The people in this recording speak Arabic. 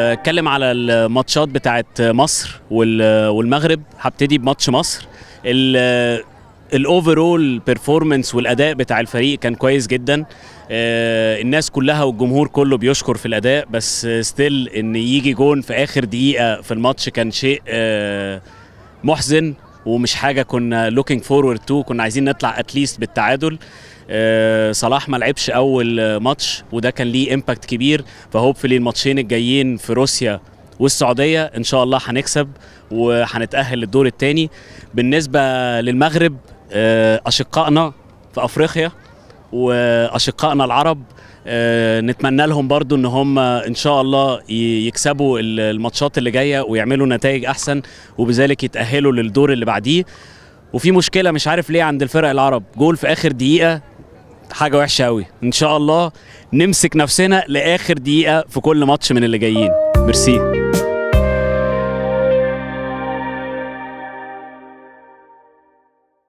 أتكلم على الماتشات بتاعت مصر وال- والمغرب. هبتدي بماتش مصر. ال overall performance والأداء بتاع الفريق كان كويس جدا. آه، الناس كلها والجمهور كله بيشكر في الأداء بس still إن يجي جون في آخر دقيقة في الماتش كان شيء آه، محزن ومش حاجة كنا looking forward to كنا عايزين نطلع at least بالتعادل. صلاح ما لعبش أول آه، ماتش وده كان ليه impact كبير. فهوبفلي الماتشين الجايين في روسيا والسعودية إن شاء الله هنكسب وهنتأهل للدور الثاني بالنسبة للمغرب آه، أشقائنا في أفريقيا وأشقائنا العرب آه، نتمنى لهم برضو إن هم إن شاء الله يكسبوا ال- الماتشات اللي جاية ويعملوا نتائج أحسن وبذلك يتأهلوا للدور اللي بعديه. وفي مشكلة مش عارف ليه عند الفرق العرب جول في آخر دقيقة حاجة وحشة قوي إن شاء الله نمسك نفسنا لآخر دقيقة في كل ماتش من اللي جايين. ميرسي.